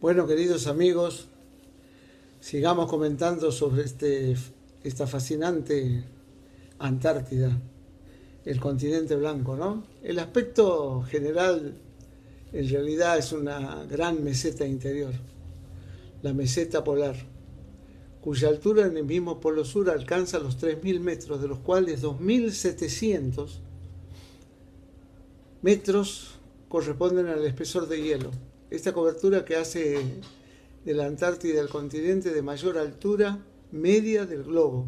Bueno, queridos amigos, sigamos comentando sobre este, esta fascinante Antártida, el continente blanco, ¿no? El aspecto general en realidad es una gran meseta interior, la meseta polar, cuya altura en el mismo polo sur alcanza los 3.000 metros, de los cuales 2.700 metros corresponden al espesor de hielo. Esta cobertura que hace de la Antártida el continente de mayor altura media del globo,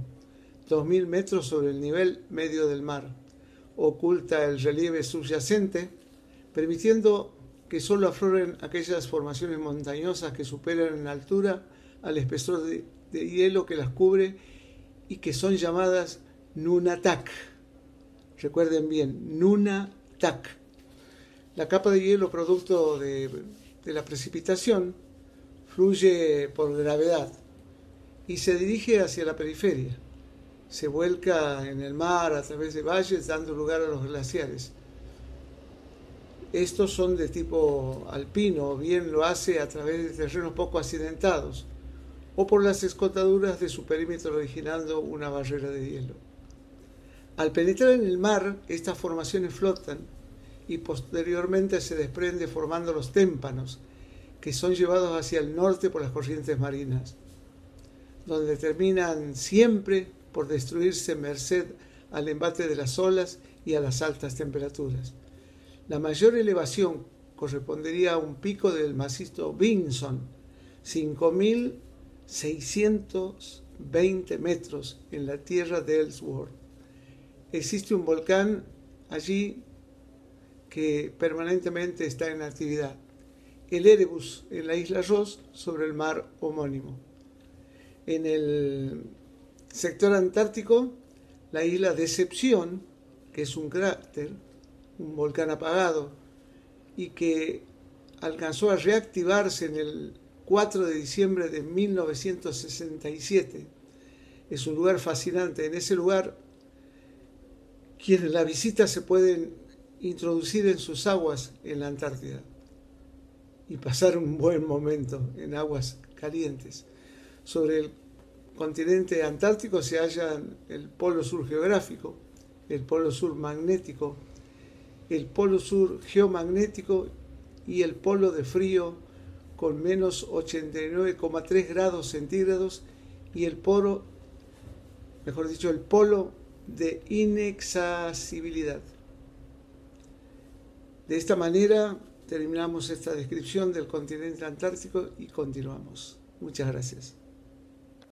2.000 metros sobre el nivel medio del mar. Oculta el relieve subyacente, permitiendo que solo afloren aquellas formaciones montañosas que superan en altura al espesor de, de hielo que las cubre y que son llamadas Nunatak. Recuerden bien, Nunatak. La capa de hielo producto de, de la precipitación fluye por gravedad y se dirige hacia la periferia. Se vuelca en el mar a través de valles dando lugar a los glaciares. Estos son de tipo alpino bien lo hace a través de terrenos poco accidentados o por las escotaduras de su perímetro originando una barrera de hielo. Al penetrar en el mar, estas formaciones flotan y posteriormente se desprende formando los témpanos, que son llevados hacia el norte por las corrientes marinas, donde terminan siempre por destruirse merced al embate de las olas y a las altas temperaturas. La mayor elevación correspondería a un pico del macizo Vinson, 5.620 metros en la tierra de Ellsworth. Existe un volcán allí que permanentemente está en actividad. El Erebus en la isla Ross sobre el mar homónimo. En el sector antártico, la isla Decepción, que es un cráter, un volcán apagado, y que alcanzó a reactivarse en el 4 de diciembre de 1967. Es un lugar fascinante. En ese lugar, quienes la visitan se pueden introducir en sus aguas en la Antártida y pasar un buen momento en aguas calientes. Sobre el continente antártico se hallan el polo sur geográfico, el polo sur magnético, el polo sur geomagnético y el polo de frío con menos 89,3 grados centígrados y el polo, mejor dicho, el polo de inexasibilidad. De esta manera terminamos esta descripción del continente antártico y continuamos. Muchas gracias.